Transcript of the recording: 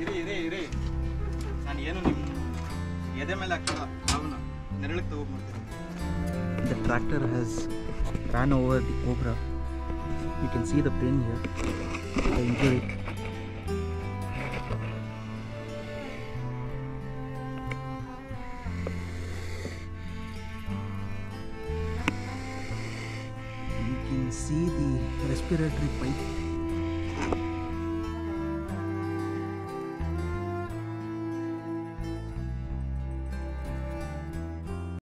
ಇರಿ ಇರಿ ಇರಿ. ನಾನು ಏನು ನಿಮ್ಮ ಎದೆ ಮೇಲೆ ಹಾಕ್ತಿಲ್ಲ ಅವನ್ನ ನೆರಳಿಗೆ ತಗೊಂಡ್ಬಿಡ್ತೀನಿ The tractor has ran over the cobra. You can see the pin here, the injury. You can see the respiratory pipe.